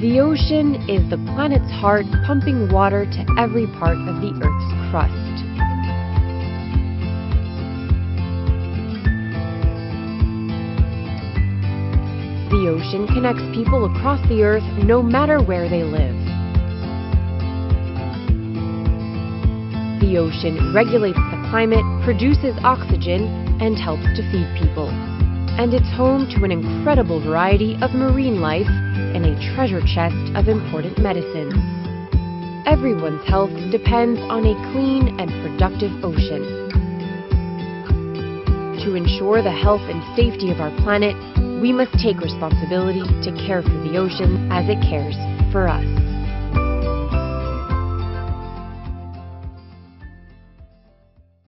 The ocean is the planet's heart, pumping water to every part of the Earth's crust. The ocean connects people across the Earth no matter where they live. The ocean regulates the climate, produces oxygen, and helps to feed people. And it's home to an incredible variety of marine life and a treasure chest of important medicines. Everyone's health depends on a clean and productive ocean. To ensure the health and safety of our planet, we must take responsibility to care for the ocean as it cares for us.